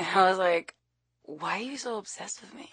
And I was like, why are you so obsessed with me?